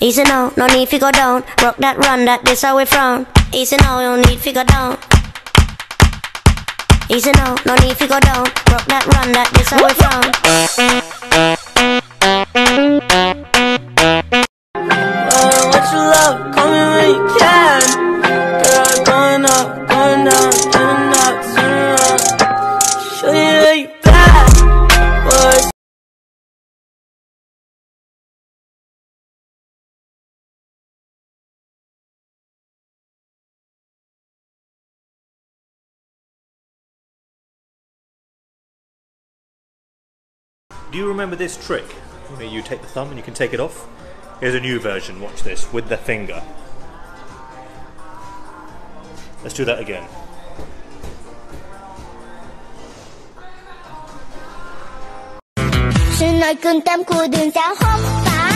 Easy now, no need to go down. Rock that run, that this how we frown. Easy now, no need to go down. Easy now, no need to go down. Rock that run, that this how we frown. Do you remember this trick? Where you take the thumb and you can take it off? Here's a new version, watch this, with the finger. Let's do that again. Sự nói tâm của đường hop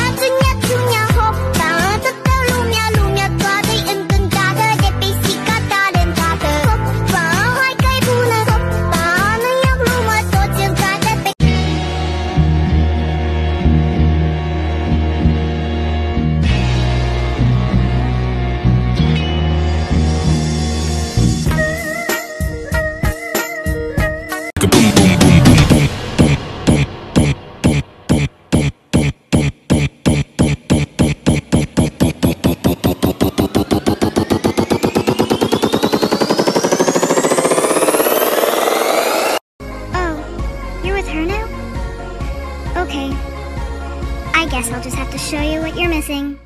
guess I'll just have to show you what you're missing.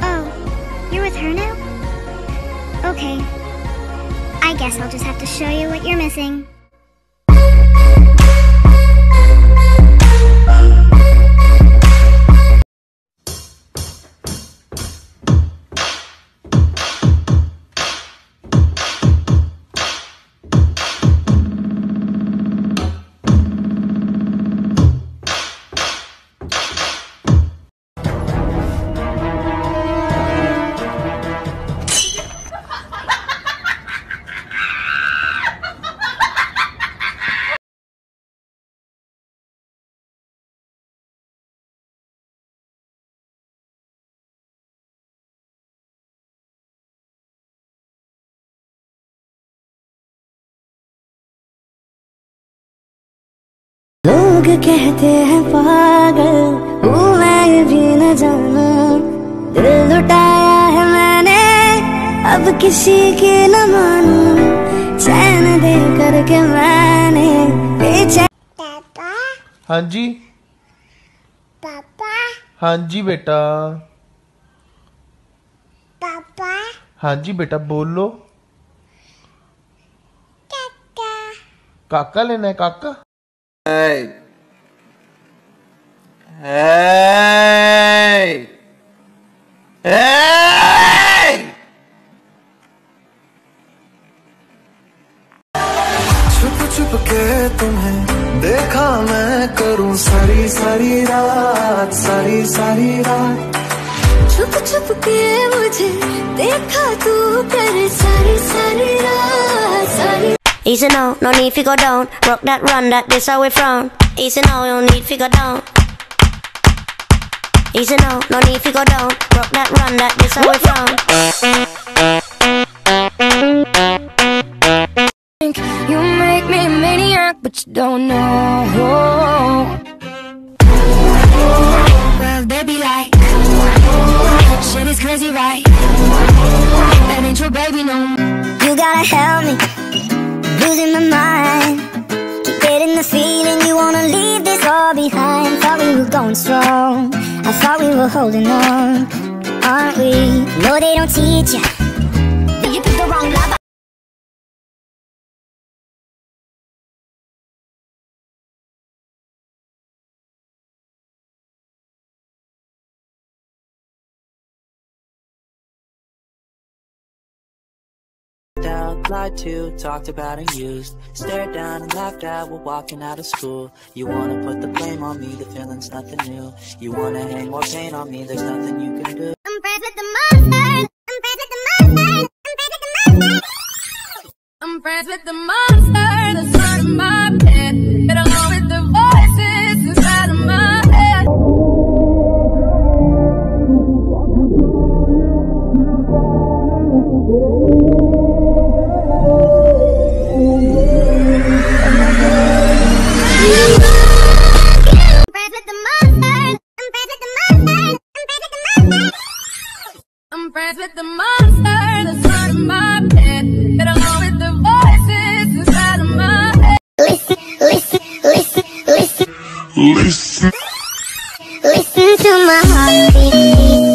Oh, you're with her now? Okay. I guess I'll just have to show you what you're missing. लोग कहते हैं पागल हूँ मैं भी न जाना। दिल लुटाया है मैंने अब किसी की न मानू। चैन दे करके मैंने पापा। हाँ जी। पापा। हाँ जी बेटा। पापा। हाँ जी बेटा बोलो काका। काका लेना है काका। Hey. Hey. Hey. छुप छुप के तुम्हें देखा मैं करूं सारी सारी रात सारी सारी रात छुप छुप के मुझे देखा तू कर सारी सारी रात सारी Easy now, no need to go down. Rock that run, that this how we frown. Easy now, no need to go down. Easy now, no need to go down. Rock that run, that this how we frown. You make me a maniac, but you don't know. Well, they be like, shit is crazy, right? That ain't your baby, no. You gotta help me, losing my mind. Keep getting the feeling you wanna leave this all behind. Thought we were going strong, I thought we were holding on, aren't we? No, they don't teach you. Lied to, talked about and used. Stared down and laughed at while walking out of school. You wanna put the blame on me, the feeling's nothing new. You wanna hang more pain on me, there's nothing you can do. I'm friends with the monsters. I'm friends with the monsters. I'm friends with the monsters. I'm friends with the monster that's under my bed. Listen. Listen to my heartbeat,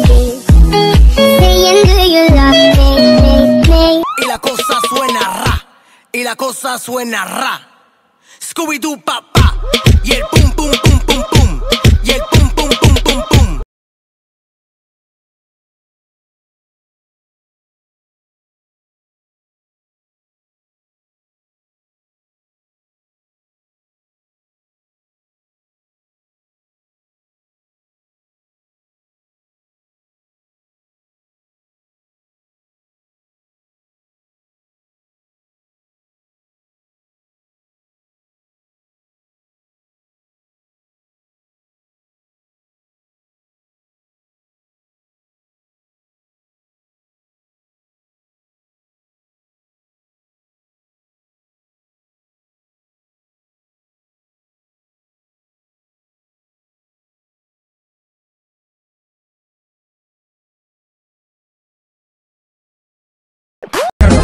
beat, beat. Saying, do you love me, me, me? Y la cosa suena ra, y la cosa suena ra. Scooby-Doo papá, y el pum pum pum,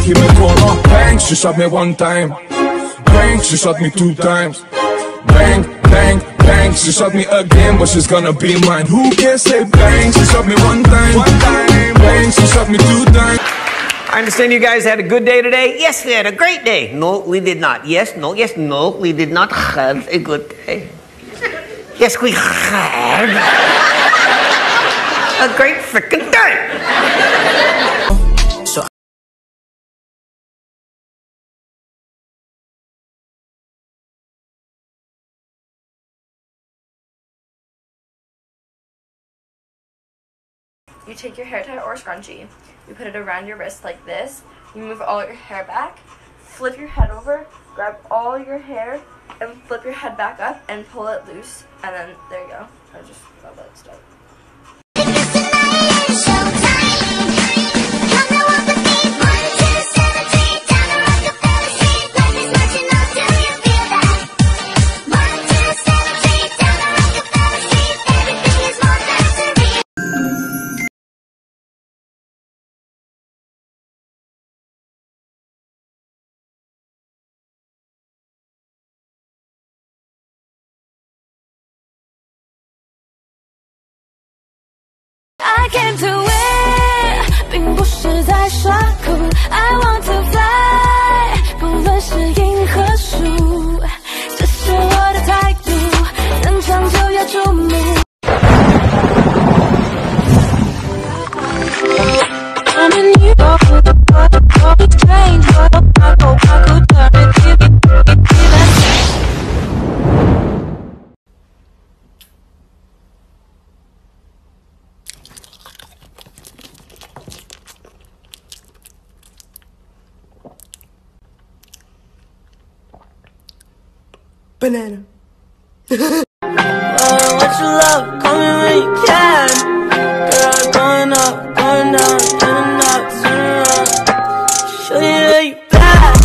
Keep it going on. Bang, she shot me one time. Bang, she shot me two times. Bang, bang, bang, she shot me again, but she's gonna be mine. Who can say bang? She shot me one time. One time. Bang, she shot me two times. I understand you guys had a good day today. Yes, we had a great day. No, we did not. Yes, no, yes, no, we did not have a good day. Yes, we had a great freaking day. You take your hair tie or scrunchie, you put it around your wrist like this, you move all your hair back, flip your head over, grab all your hair, and flip your head back up and pull it loose, and then there you go. I just love that stuff. I came to win，并不是在耍酷。I want to fly，不论是赢和输，这是我的态度，能长久要注目。Banana. Uh, what you love, call me when you can. Girl, going up, going down, in and out, turn. Show you that you bad,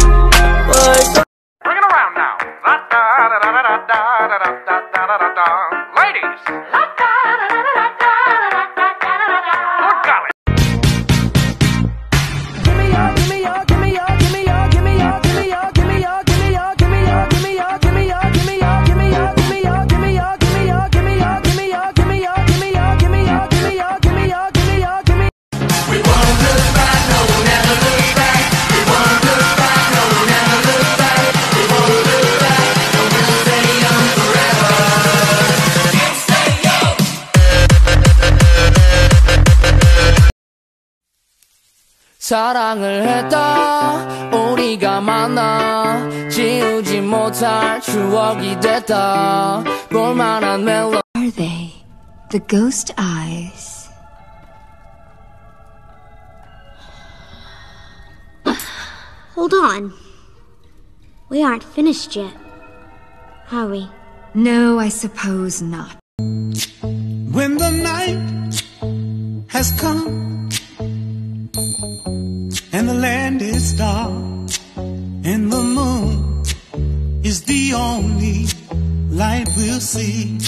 boy. Bring it around now. Da da da da da da da da da da da da. Ladies. 사랑을 했다 우리가 만나 지우지 못할 추억이 됐다 볼만한 멜로 Are they? The ghost eyes. Hold on. We aren't finished yet, are we? No, I suppose not. When the night has come is dark and the moon is the only light we'll see.